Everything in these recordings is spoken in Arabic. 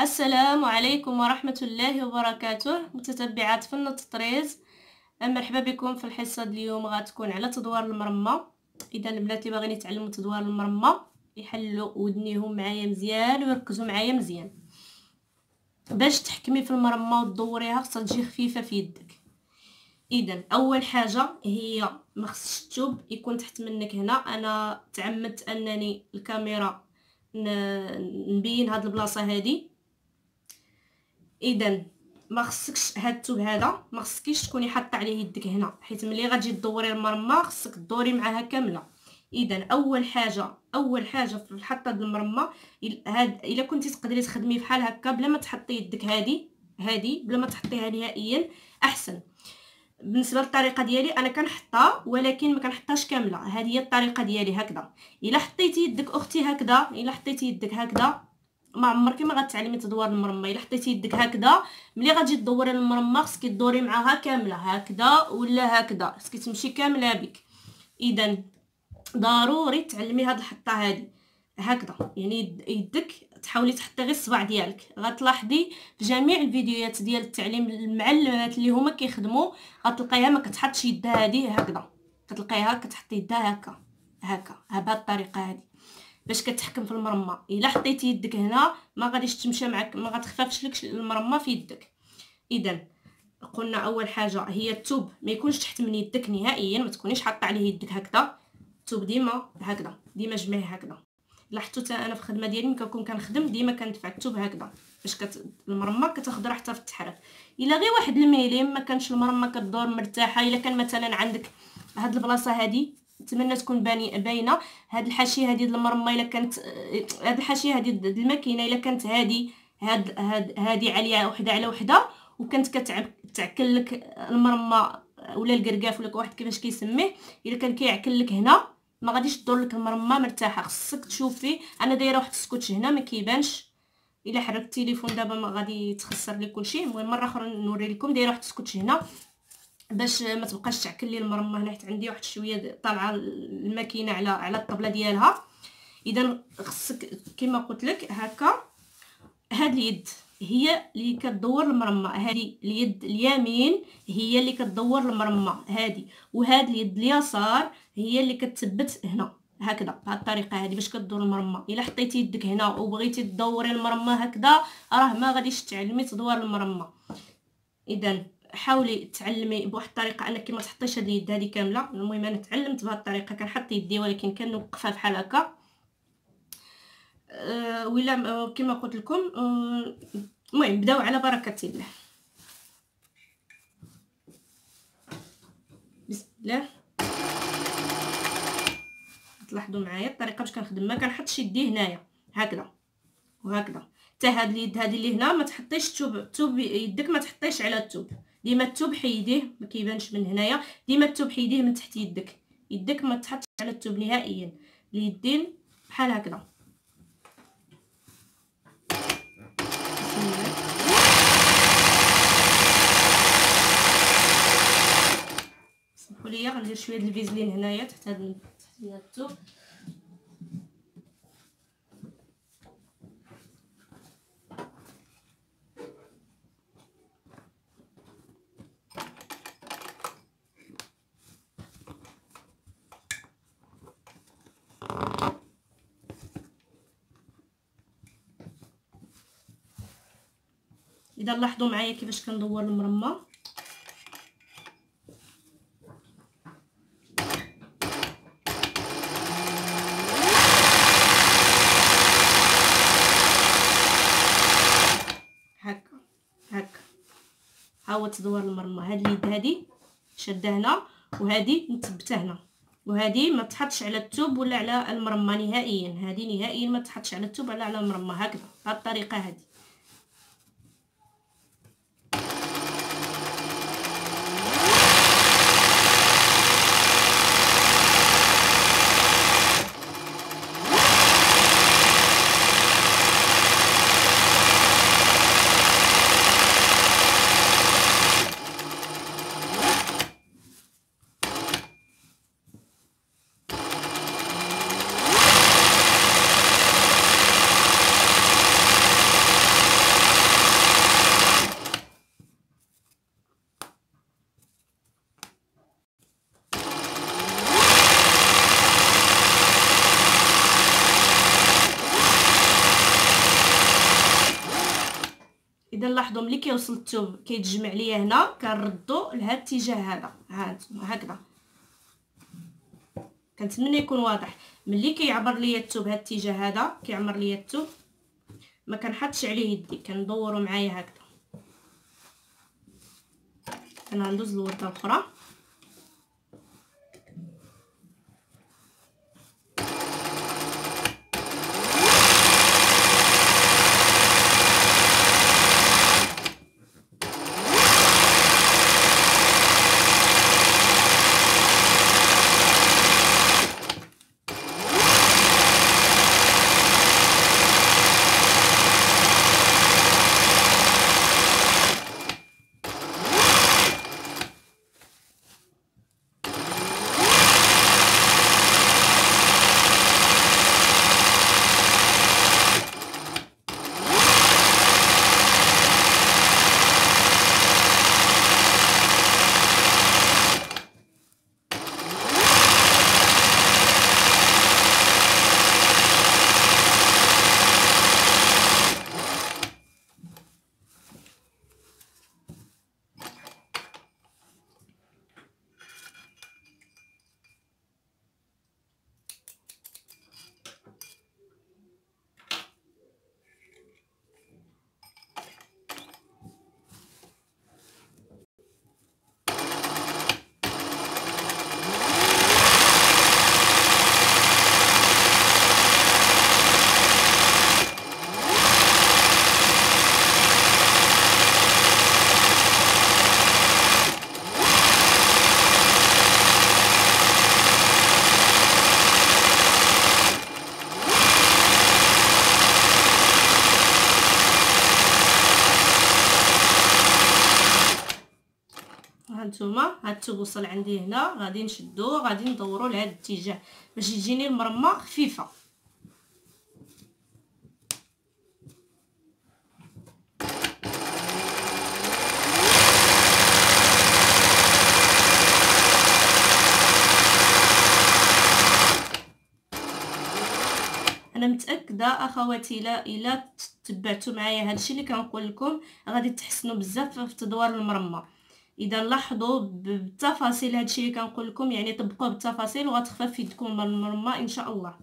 السلام عليكم ورحمة الله وبركاته. متتبعات فن التطريز مرحبا بكم في الحصة اليوم. غتكون على تدوار المرمى. إذا البنات اللي باغيين يتعلموا تدوار المرمى يحلوا ودنيهم معايا مزيان ويركزوا معايا مزيان. باش تحكمي في المرمى وتدوريها خصها تجي خفيفة في يدك. إذا أول حاجة هي ما خصش الثوب يكون تحت منك هنا. أنا تعمدت أنني الكاميرا نبين هاد البلاصة هادي. اذا ما خصكش هاد الثوب هذا ما خصكيش تكوني حاطة عليه يدك هنا حيت ملي غتجي تدوري المرمى خصك تدوري معاها كاملة. اذا أول حاجة أول حاجة في الحطه د المرمى هاد إلا كنتي تقدري تخدمي بحال هكا بلا ما تحطي يدك هادي هادي بلا ما تحطيها نهائيا أحسن. بالنسبة للطريقة ديالي أنا كنحطها ولكن ما كنحطهاش كاملة. هذه هي الطريقة ديالي هكذا. إلا حطيتي يدك أختي هكذا إلا حطيتي يدك هكذا ما عمرك ما غتعلمي تدوار المرمى. إلا حطيتي يدك هكذا ملي غتجي تدوري المرمى خصك تدوري معاها كاملة هكذا ولا هكذا. خصك تمشي كاملة بك. إذا ضروري تعلمي هاد الحطة هادي. هكذا. يعني يدك تحاولي تحطي غير الصبع ديالك. غتلاحظي في جميع الفيديوهات ديال التعليم المعلمات اللي هما كيخدموا غتلقايها ما كتحطش يدها هادي هكذا. كتلقايها كتحطي يدها هكا. هكا. بهاد الطريقة هادي. باش كتحكم في المرمى. إلا حطيتي يدك هنا ما غاديش تمشى معك ما غتخففش لك المرمى في يدك. اذا قلنا أول حاجة هي الثوب ما يكونش تحت من يدك نهائيا ما تكونيش حاطة عليه يدك هكذا. الثوب ديما هكذا ديما جمعيه هكذا. لاحظتوا حتى أنا في الخدمة ديالي ملي كنكون كنخدم ديما كندفع الثوب هكذا. باش كت... المرمى كتاخد راحتها في التحرك إلا غير واحد الميليم ما كانش المرمى كدور مرتاحة. إلا كان مثلا عندك هاد البلاصة هادي نتمنى تكون باينة. هاد الحاشية هادي ديال المرمى إلا كانت هاد الحاشية هادي ديال الماكينة إلا كانت هادي هاد هاد هادي عاليه وحدة على وحدة وكانت كتعكل لك المرمى ولا الكركاف ولا واحد كيفاش كيسميه إلا كان كيعكل لك هنا ما غاديش تدور لك المرمى مرتاحة. خصك تشوفي. أنا دايرة واحد السكوتش هنا ما كيبانش. إلا حركت التليفون دابا ما غادي تخسر لي كلشي. المهم مرة أخرى نوري لكم دايرة واحد السكوتش هنا. باش ما تبقاش تعكل لي المرمى هنا حيت عندي واحد شوية طالعة الماكينة على على الطبلة ديالها. إذا خصك كما قلت لك هكا هاد اليد هي اللي كتدور المرمى هذه اليد اليمين هي اللي كتدور المرمى هذه وهاد اليد اليسار هي اللي كتثبت هنا هكذا بهذه الطريقة هذه باش كدور المرمى. إلا حطيتي يدك هنا وبغيتي تدوري المرمى هكذا راه ما غاديش تعلمي تدور المرمى. اذا حاولي تعلمي بواحد الطريقة أنك ما تحطيش هاد اليد هذه كاملة. المهم أنا تعلمت بهذه الطريقة كنحط يدي ولكن كنوقفها بحال هكا. أه ولا أه كما قلت لكم أه المهم بداو على بركة الله. بسم الله. تلاحظوا معايا الطريقة باش كنخدم. ما كنحطش يدي هنايا. هكذا. وهكذا. حتى هاد اليد هادي اللي هنا ما تحطيش الثوب الثوب يدك ما تحطيش على الثوب ديما الثوب حيديه ما كيبانش من هنايا. ديما الثوب حيديه من تحت يدك. يدك ما تحطش على الثوب نهائيا. اليدين بحال هكذا. سمحوا لي غندير شوية د الفيزلين هنايا تحت هاد الثوب اذا لاحظوا معايا كيفاش كندور المرمى. هكا هكا. ها هو تدور المرمى. هاد اليد هادي شاده هنا وهادي مثبته هنا. وهذه ما تحطش على الثوب ولا على المرمى نهائيا. هذه نهائيا ما تحطش على الثوب ولا على المرمى. هكذا بهذه الطريقة هذه ملي كيوصل الثوب كيتجمع ليا هنا كنردو لهذا الاتجاه هذا. ها انتما هكذا. كنتمنى يكون واضح. ملي كيعبر ليا الثوب هذا الاتجاه هذا كيعمر ليا الثوب ما كنحطش عليه يدي. كندورو معايا هكذا. أنا ندوز الورده الاخرى هانتوما هاد وصل عندي هنا غادي نشدو غادي ندورو لهاد الاتجاه باش يجيني المرمى خفيفة. أنا متأكدة أخواتي الا إلا تبعتوا معايا هادشي اللي كنقول لكم غادي تحسنوا بزاف في تدوير المرمى. إذا لاحظوا بالتفاصيل هادشي اللي كنقول لكم يعني طبقوه بالتفاصيل وغتخفف يدكم المرمى إن شاء الله.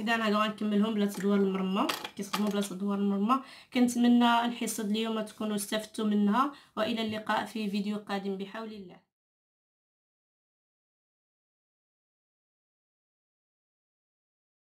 إذا أنا غنكملهم بلا تدوير المرمى كيخدموا بلا تدوير المرمى. كنتمنى الحصه اليوم تكونوا استفدتوا منها وإلى اللقاء في فيديو قادم بحول الله.